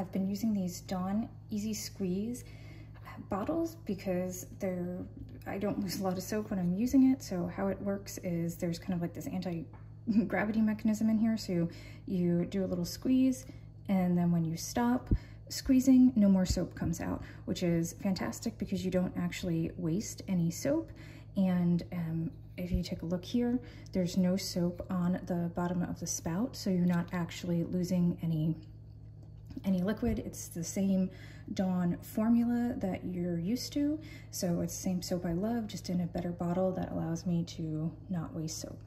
I've been using these Dawn EZ Squeeze bottles because they're, I don't lose a lot of soap when I'm using it. So how it works is there's kind of like this anti-gravity mechanism in here. So you do a little squeeze and then when you stop squeezing, no more soap comes out, which is fantastic because you don't actually waste any soap. And um, if you take a look here, there's no soap on the bottom of the spout, so you're not actually losing any any liquid. It's the same Dawn formula that you're used to. So it's the same soap I love, just in a better bottle that allows me to not waste soap.